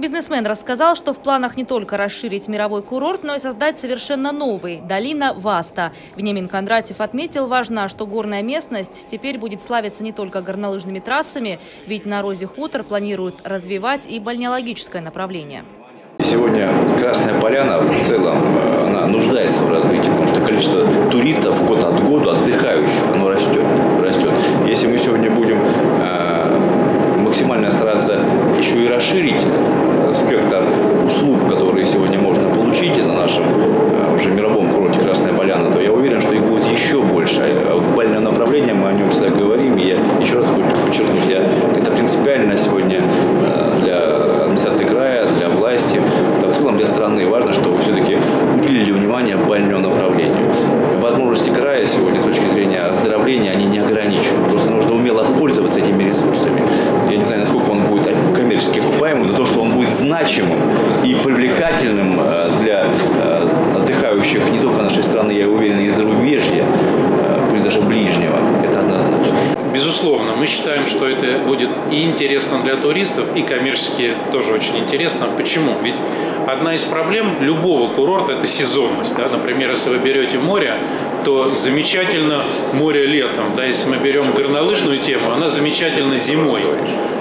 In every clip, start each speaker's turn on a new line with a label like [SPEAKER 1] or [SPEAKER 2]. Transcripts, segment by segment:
[SPEAKER 1] Бизнесмен рассказал, что в планах не только расширить мировой курорт, но и создать совершенно новый – долина Васта. Вениамин Кондратьев отметил, важно, что горная местность теперь будет славиться не только горнолыжными трассами, ведь на Розе Хутор планируют развивать и бальнеологическое направление.
[SPEAKER 2] Сегодня Красная Поляна в целом э, она нуждается в развитии, потому что количество туристов еще раз хочу подчеркнуть, я, это принципиально сегодня для администрации края, для власти, да в целом для страны важно, чтобы все-таки уделили внимание бальному направлению. Возможности края сегодня с точки зрения оздоровления, они не ограничены. Просто нужно умело пользоваться этими ресурсами. Я не знаю, насколько он будет коммерчески окупаемым, но то, что он будет значимым и привлекательным э, для э, отдыхающих не только нашей страны, я уверен, и зарубежья, э, пусть даже ближнего, это.
[SPEAKER 3] Безусловно, мы считаем, что это будет и интересно для туристов, и коммерчески тоже очень интересно. Почему? Ведь одна из проблем любого курорта – это сезонность. Да? Например, если вы берете море, то замечательно море летом. Да? Если мы берем горнолыжную тему, она замечательна зимой.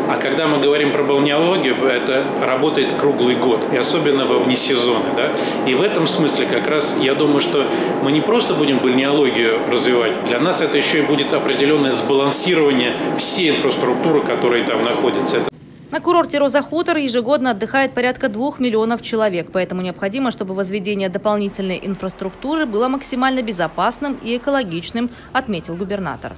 [SPEAKER 3] А когда мы говорим про балнеологию, это работает круглый год, и особенно во внесезоны. Да? И в этом смысле как раз я думаю, что мы не просто будем балнеологию развивать, для нас это еще и будет определенное сбалансирование всей инфраструктуры, которая там находится.
[SPEAKER 1] На курорте Роза Хутор ежегодно отдыхает порядка двух миллионов человек, поэтому необходимо, чтобы возведение дополнительной инфраструктуры было максимально безопасным и экологичным, отметил губернатор.